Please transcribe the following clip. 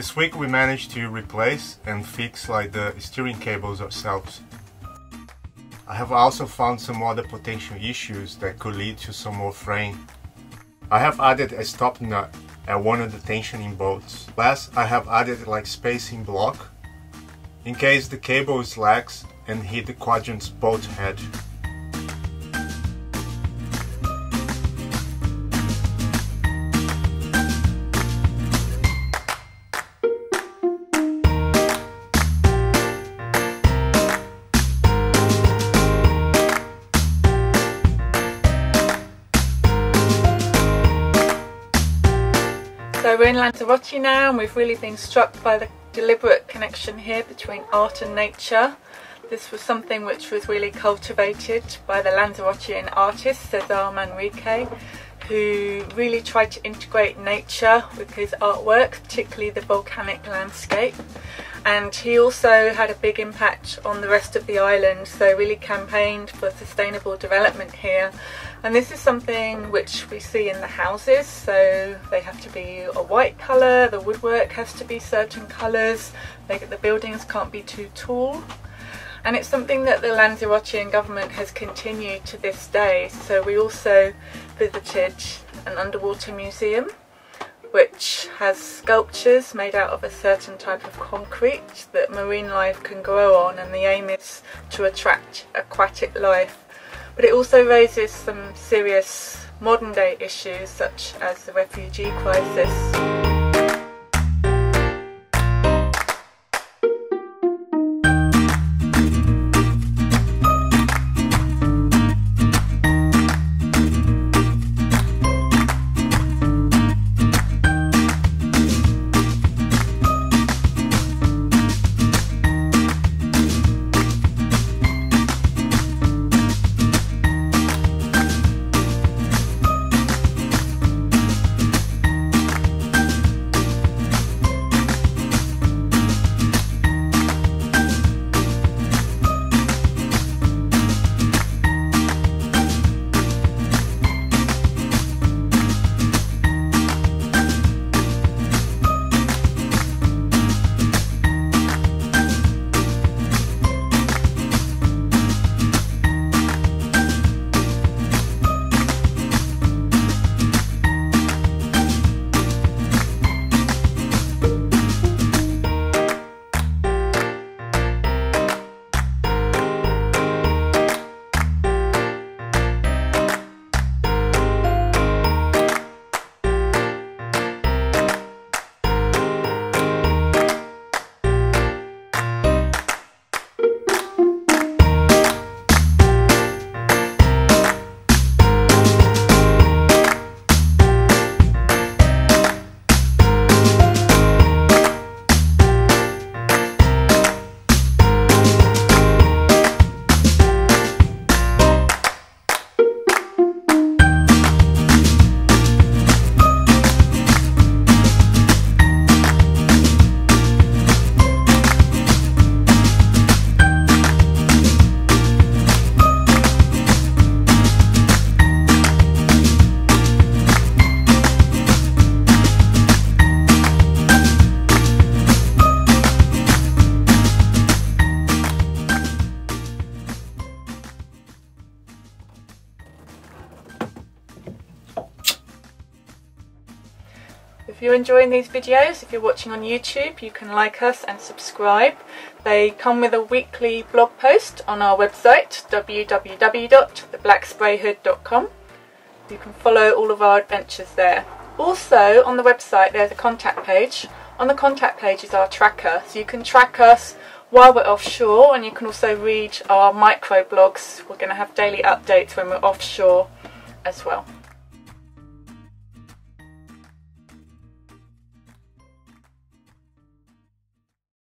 This week we managed to replace and fix like the steering cables ourselves. I have also found some other potential issues that could lead to some more fraying. I have added a stop nut at one of the tensioning bolts. Last I have added like spacing block in case the cable lax and hit the quadrant's bolt head. We're in Lanzarote now and we've really been struck by the deliberate connection here between art and nature. This was something which was really cultivated by the Lanzarotean artist Cesar Manrique who really tried to integrate nature with his artwork, particularly the volcanic landscape. And he also had a big impact on the rest of the island, so really campaigned for sustainable development here. And this is something which we see in the houses, so they have to be a white colour, the woodwork has to be certain colours, the buildings can't be too tall and it's something that the Lanzarotean government has continued to this day. So we also visited an underwater museum which has sculptures made out of a certain type of concrete that marine life can grow on and the aim is to attract aquatic life. But it also raises some serious modern day issues such as the refugee crisis. If you're enjoying these videos, if you're watching on YouTube, you can like us and subscribe. They come with a weekly blog post on our website, www.theblacksprayhood.com. You can follow all of our adventures there. Also, on the website, there's a contact page. On the contact page is our tracker, so you can track us while we're offshore and you can also read our micro blogs. We're going to have daily updates when we're offshore as well.